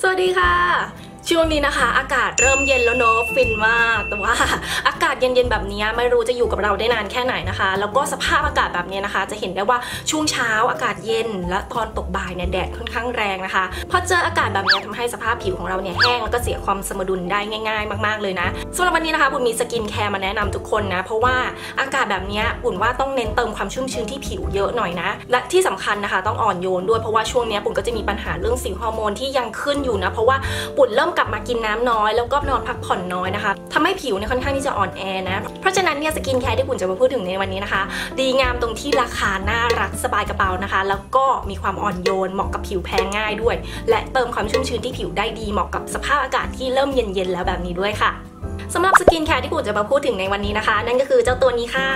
สวัสดีค่ะ ช่วงนี้นะคะ อากาศเริ่มเย็นแล้วเนอะฟินมากแต่ว่าอากาศเย็นๆแบบนี้ไม่รู้จะอยู่กับเราได้นานแค่ไหนนะคะ แล้วก็สภาพอากาศแบบนี้นะคะ จะเห็นได้ว่าช่วงเช้าอากาศเย็น และตอนตกบ่ายเนี่ยแดดค่อนข้างแรงนะคะพอเจออากาศแบบนี้ทำให้สภาพผิวของเราเนี่ยแห้งแล้วก็เสียความสมดุลได้ง่าย ๆ มาก ๆเลยนะสำหรับวันนี้นะคะบุญมี skincare มาแนะนำทุกคนนะเพราะว่าอากาศแบบนี้บุญว่าต้องเน้นเติมความชุ่มชื้นที่ผิวเยอะหน่อยนะ และที่สำคัญนะคะ ต้องอ่อนโยนด้วยเพราะว่าช่วงนี้บุญก็จะมีปัญหาเรื่องสิวฮอร์โมนที่ยังขึ้นอยู่นะเพราะว่าบุญเริ่มกลับมากินน้ำน้อยแล้วก็นอนพักผ่อนน้อยนะคะทำให้ผิวเนี่ยค่อนข้างที่จะอ่อนแอนะ เพราะฉะนั้นเนี่ย skincare ที่บุญจะมาพูดถึงในวันนี้นะคะ ดีงามตรงที่ราคาน่ารักสบายกระเป๋านะคะ แล้วก็มีความอ่อนโยนเหมาะกับผิวแพ้ง่ายด้วย และเติมความชุ่มชื้นที่ผิวได้ดีเหมาะกับสภาพอากาศที่เริ่มเย็นๆแล้วแบบนี้ด้วยค่ะ สำหรับ skincare ที่บุญจะมาพูดถึงในวันนี้นะคะ นั่นก็คือเจ้าตัวนี้ค่ะ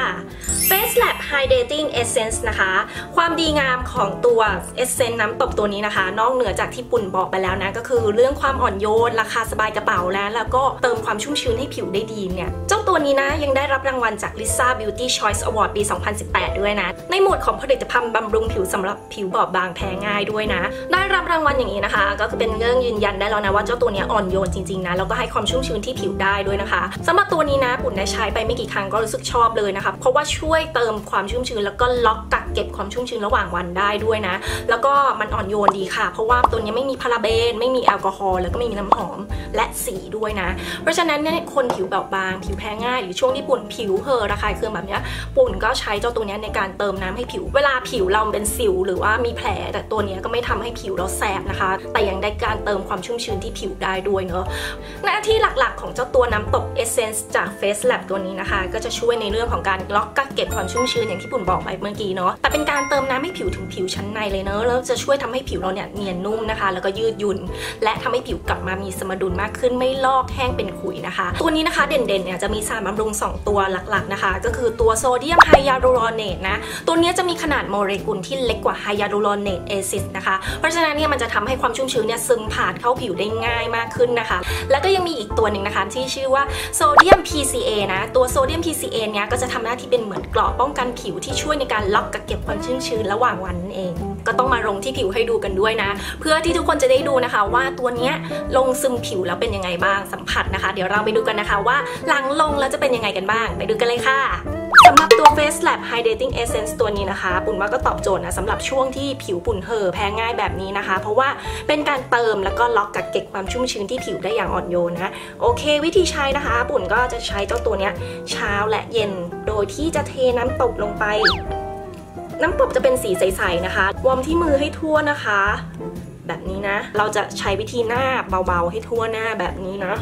FACELABS Hydrating Essence นะคะ ความดีงามของตัว Essence น้ำตบตัวนี้นะคะ นอกเหนือจากที่ปุ่นบอกไปแล้วนะ ก็คือเรื่องความอ่อนโยน ราคาสบายกระเป๋าแล้ว แล้วก็เติมความชุ่มชื้นให้ผิวได้ดีเนี่ย เจ้าตัวนี้นะยังได้รับรางวัลจาก Lisa Beauty Choice Award ปี 2018 ด้วยนะ ในหมวดของผลิตภัณฑ์บำรุงผิวสำหรับผิวบอบบางแพ้ง่ายด้วยนะ ได้รับรางวัลอย่างนี้นะคะ ก็คือเป็นเรื่องยืนยันได้แล้วนะว่าเจ้าตัวนี้อ่อนโยนจริงๆนะแล้วก็ให้ความชุ่มชื้นที่ผิวได้ด้วยนะคะสำหรับตัวนี้นะปุ่นได้ใช้ไปไม่กี่ครั้งก็รู้สึกชอบเลยนะคะ เพราะว่าช่วยเติมความชุ่มชื้นแล้วก็ล็อกกัก เก็บความชุ่มชื้นระหว่างวันได้ด้วยนะ แล้วก็มันอ่อนโยนดีค่ะ เพราะว่าตัวนี้ไม่มีพาราเบน ไม่มีแอลกอฮอล์แล้วก็ไม่มีน้ำหอมและสีด้วยนะ เพราะฉะนั้นเนี่ยคนผิวเบาบางผิวแพ้ง่าย หรือช่วงที่ปุ่นผิวเหอระคายเคืองแบบนี้ปุ่นก็ใช้เจ้าตัวนี้ในการเติมน้ำให้ผิว เวลาผิวเราเป็นสิว หรือว่ามีแผลแต่ตัวนี้ก็ไม่ทำให้ผิวเราแสบนะคะ แต่ยังได้การเติมความชุ่มชื้นที่ผิวได้ด้วยเนอะหน้าที่หลักๆ ของเจ้าตัวน้ำตก Essence จาก Face Lab ตัวนี้นะคะ ก็จะช่วยในเรื่องของการล็อกกักเก็บความชุ่มชื้นอย่างที่ปุ่นบอกไปเมื่อกี้เนาะแต่เป็นการเติมน้ำให้ผิวถึงผิวชั้นในเลยเนอะแล้วจะช่วยทำให้ผิวเราเนี่ยเนียนนุ่มนะคะ แล้วก็ยืดหยุ่น และทำให้ผิวกลับมามีสมดุลมากขึ้นไม่ลอกแห้งเป็นขุยนะคะ ตัวนี้นะคะเด่นๆเนี่ยจะมีสารบำรุง 2 ตัวหลักๆนะคะ ก็คือตัว Sodium Hyaluronate นะตัวนี้จะมีขนาดโมเลกุลที่เล็กกว่า Hyaluronic Acid นะคะ เพราะฉะนั้นเนี่ยมันจะทำให้ความชุ่มชื้นเนี่ยซึมผ่านเข้าผิวได้ง่ายมากขึ้นนะคะ แล้วก็ยังมีอีกตัวหนึ่งนะคะที่ชื่อว่าโซเดียม PCA นะตัวโซเดียม PCA เนี่ยก็จะทำหน้าที่เป็นเหมือนเกราะป้องกันผิวที่ช่วยในการล็อกกักเก็บความชุ่มชื้นระหว่างวันนั่นเอง ก็ต้องมาลงที่ผิวให้ดูกันด้วยนะ เพื่อที่ทุกคนจะได้ดูนะคะ ว่าตัวเนี้ยลงซึมผิวแล้วเป็นยังไงบ้างสัมผัสนะคะ เดี๋ยวเราไปดูกันนะคะว่าหลังลงแล้วจะเป็นยังไงกันบ้าง ไปดูกันเลยค่ะสำหรับตัว Face Lab Hydrating Essence ตัวนี้นะคะ ปุ่นว่าก็ตอบโจทย์นะสำหรับช่วงที่ผิวปุ่นเห่อแพ้ง่ายแบบนี้นะคะ เพราะว่าเป็นการเติมแล้วก็ล็อกกักเก็บความชุ่มชื้นที่ผิวได้อย่างอ่อนโยนนะโอเค วิธีใช้นะคะ ปุ่นก็จะใช้เจ้าตัวเนี้ยเช้าและเย็น โดยที่จะเทน้ำตบลงไป น้ำตบจะเป็นสีใสๆนะคะ วอมที่มือให้ทั่วนะคะ แบบนี้นะ เราจะใช้วิธีหน้าเบาๆ ให้ทั่วหน้าแบบนี้นะ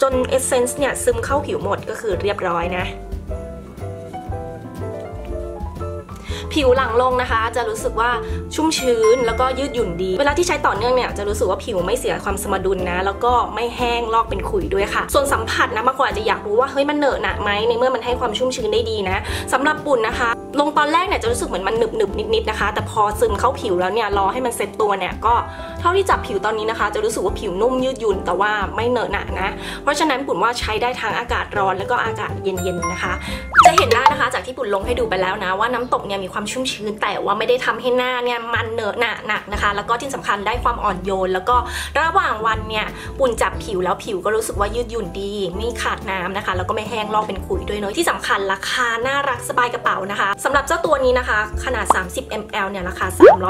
จนเอเซนส์เนี่ยซึมเข้าผิวหมดก็คือเรียบร้อยนะ ผิวหลังลงนะคะ จะรู้สึกว่าชุ่มชื้นแล้วก็ยืดหยุ่นดี เวลาที่ใช้ต่อเนื่องเนี่ยจะรู้สึกว่าผิวไม่เสียความสมดุลนะ แล้วก็ไม่แห้งลอกเป็นขุยด้วยค่ะ ส่วนสัมผัสนะบางคนอาจจะอยากรู้ว่าเฮ้ยมันเหนอะหนะไหมในเมื่อมันให้ความชุ่มชื้นได้ดีนะสำหรับปุ่นนะคะ ลงตอนแรกเนี่ยจะรู้สึกเหมือนมันหนึบหนึบนิดๆนะคะ แต่พอซึมเข้าผิวแล้วเนี่ยรอให้มันเซ็ตตัวเนี่ยก็เท่าที่จับผิวตอนนี้นะคะ จะรู้สึกว่าผิวนุ่มยืดหยุ่นแต่ว่าไม่เหนอะหนะนะ เพราะฉะนั้นปุ่นว่าใช้ได้ทั้งอากาศร้อนแล้วก็อากาศเย็นๆนะคะ จะเห็นได้นะคะจากที่ปุ่นลงให้ดูไปแล้วนะ ว่าน้ำตกเนี่ยมีความชุ่มชื้น แต่ว่าไม่ได้ทำให้หน้าเนี่ยมันเหนอะหนะหนักนะคะ แล้วก็ที่สำคัญได้ความอ่อนโยน แล้วก็ระหว่างวันเนี่ยปุ่นจับผิวแล้วผิวก็รู้สึกว่ายืดหยุ่นดีไม่ขาดน้ำนะคะ แล้วก็ไม่แห้งลอกเป็นขุยด้วยเนอะที่สำคัญราคาน่ารักสบายกระเป๋านะคะสำหรับเจ้าตัวนี้นะคะ ขนาด 30 ml เนี่ยราคา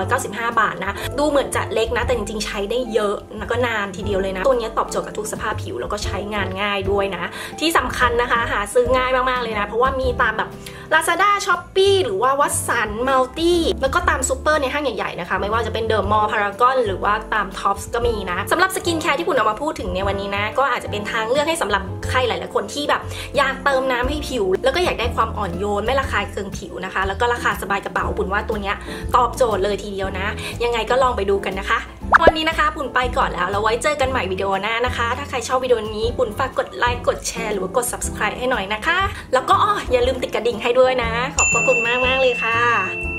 395 บาทนะ ดูเหมือนจะเล็กนะ แต่จริงๆ ใช้ได้เยอะแล้วก็นานทีเดียวเลยนะ ตัวนี้ตอบโจทย์กับทุกสภาพผิวแล้วก็ใช้งานง่ายด้วยนะ ที่สำคัญนะคะ หาซื้อง่ายมากๆเลยนะ เพราะว่ามีตามแบบ Lazada s h o p e e หรือว่าวัตสันมัลตี้แล้วก็ตามซูเปอร์ในห้างใหญ่ๆนะคะ ไม่ว่าจะเป็นเดอะมอลล์พารากอนหรือว่าตามท็อปส์ก็มีนะสำหรับ skincare ที่บุญเอามาพูดถึงในวันนี้นะ ก็อาจจะเป็นทางเลือกให้สำหรับใครหลายๆคนที่แบบอยากเติมน้ำให้ผิว แล้วก็อยากได้ความอ่อนโยนไม่ระคายเคืองผิวนะคะ แล้วก็ราคาสบายกระเป๋าปุ๋นว่าตัวเนี้ยตอบโจทย์เลยทีเดียวนะ ยังไงก็ลองไปดูกันนะคะ วันนี้นะคะปุ่นไปก่อนแล้วเราไว้เจอกันใหม่วิดีโอหน้านะคะ ถ้าใครชอบวิดีโอนี้ปุ่นฝากกดไลค์กดแชร์หรือว่ากด subscribe ให้หน่อยนะคะ แล้วก็ออย่าลืมติดกระดิ่งให้ด้วยนะ ขอบพระคุณมากมากเลยค่ะ